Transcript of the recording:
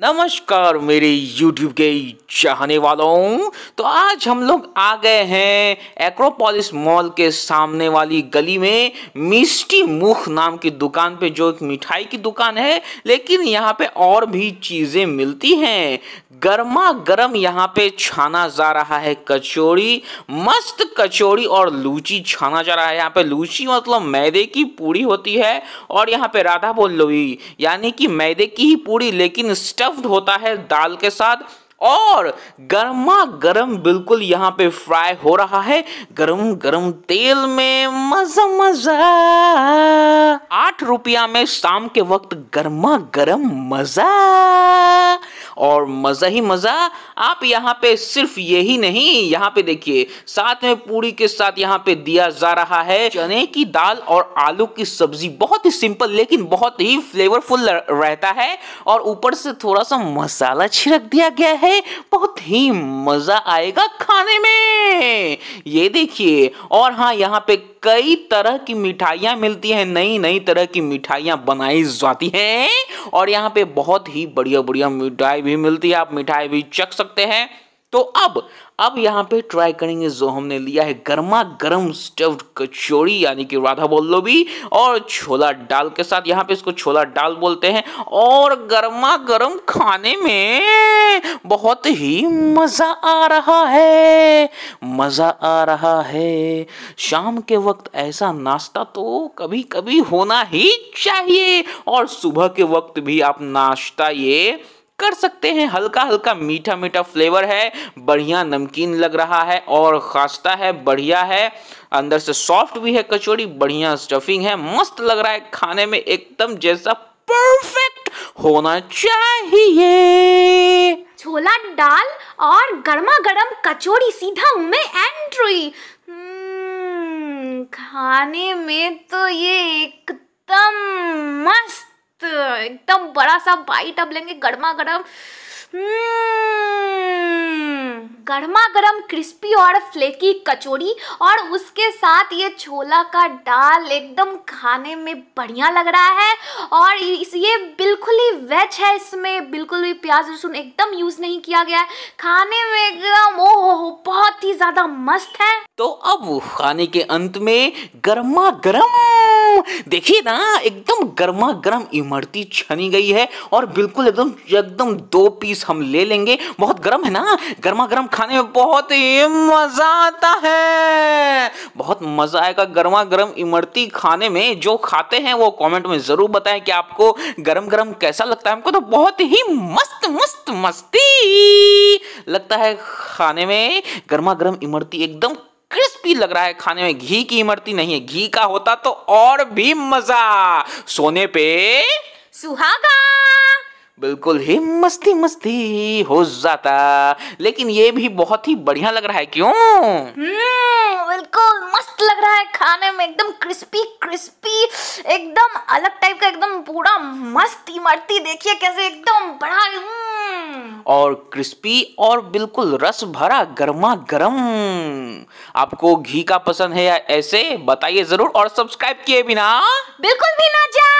नमस्कार मेरे YouTube के चाहने वालों। तो आज हम लोग आ गए हैं एक्रोपोलिस मॉल के सामने वाली गली में मिष्टी मुख नाम की दुकान पे, जो एक मिठाई की दुकान है। लेकिन यहाँ पे और भी चीज़ें मिलती हैं। गर्मा गर्म यहाँ पे छाना जा रहा है कचौड़ी, मस्त कचौड़ी और लूची छाना जा रहा है। यहाँ पे लूची मतलब मैदे की पूड़ी होती है और यहाँ पे राधा बोल लो यानी कि मैदे की ही पूड़ी, लेकिन स्टफ्ड होता है दाल के साथ और गर्मा गर्म बिल्कुल यहाँ पे फ्राई हो रहा है। गरम गरम तेल में मज़ा मज़ा। आठ रुपया में शाम के वक्त गर्मा गर्म मज़ा। और मज़ा ही मज़ा, आप यहाँ पे सिर्फ़ यही नहीं, यहाँ पे देखिए, साथ में पूरी के साथ यहाँ पे दिया जा रहा है चने की दाल और आलू की सब्ज़ी। बहुत ही सिंपल लेकिन बहुत ही फ्लेवरफुल रहता है। और ऊपर से थोड़ा सा मसाला छिड़क दिया गया है। बहुत ही मज़ा आएगा खाने में। ये देखिए, और हाँ यहाँ पे कई तरह की मिठाइयाँ मिलती हैं नई नई तरह की मिठाइयाँ बनाई जाती हैं, और यहाँ पे बहुत ही बढ़िया बढ़िया मिठाई भी मिलती है, आप मिठाई भी चख सकते हैं। तो अब अब यहाँ पे ट्राई करेंगे जो हमने लिया है गर्मा गर्म स्टफ्ड कचौड़ी, यानी कि राधा बोल लो भी और छोला डाल के साथ यहाँ पे इसको छोला डाल बोलते हैं, और गर्मा गर्म खाने में बहुत ही मज़ा आ रहा है, मज़ा आ रहा है। शाम के वक्त ऐसा नाश्ता तो कभी कभी होना ही चाहिए, और सुबह के वक्त भी आप नाश्ता ये कर सकते हैं। हल्का हल्का मीठा मीठा फ्लेवर है बढ़िया नमकीन लग रहा है और खास्ता है बढ़िया है। अंदर से सॉफ्ट भी है कचौड़ी बढ़िया स्टफिंग है मस्त लग रहा है खाने में एकदम जैसा परफेक्ट होना चाहिए। छोला डाल और गर्मा गर्म कचौड़ी सीधा में एंट्री हम्म, खाने में तो ये एकदम मस्त एकदम बड़ा सा बाइट अब लेंगे गर्मा गर्म गर्मा गर्म क्रिस्पी और फ्लेकी कचौड़ी। और उसके साथ ये छोला का दाल एकदम खाने में बढ़िया लग रहा है। और इस, ये बिल्कुल ही वेज है इसमें, बिल्कुल भी प्याज लहसुन एकदम यूज़ नहीं किया गया है। खाने में एकदम ओ हो बहुत ही ज़्यादा मस्त है। तो अब खाने के अंत में गर्मा गर्म देखिए ना, एकदम गर्मा गर्म इमरती छनी गई है और बिल्कुल एकदम एकदम दो पीस हम ले लेंगे। बहुत गर्म है ना? गर्मा गर्म खाने में बहुत ही मज़ा आता है। बहुत मज़ा आएगा गर्मा गर्म इमरती खाने में। जो खाते हैं वो कमेंट में ज़रूर बताएँ कि आपको गर्म गर्म कैसा लगता है। हमको तो बहुत ही मस्त मस्त, मस्ती लगता है खाने में। गर्मा गर्म इमरती एकदम क्रिस्पी लग रहा है खाने में घी की इमरती नहीं है। घी का होता तो और भी मज़ा। सोने पे सुहागा। बिल्कुल ही मस्ती मस्ती हो जाता। लेकिन ये भी बहुत ही बढ़िया लग रहा है क्यों? हम्म, बिल्कुल मस्त लग रहा है खाने में एकदम क्रिस्पी क्रिस्पी एकदम अलग टाइप का एकदम पूरा मस्त इमरती। देखिए कैसे एकदम बड़ा। और क्रिस्पी और बिल्कुल रस भरा गर्मा गर्म आपको घी का पसंद है या ऐसे, बताइए ज़रूर और सब्सक्राइब किए बिना। बिल्कुल भी ना जाए।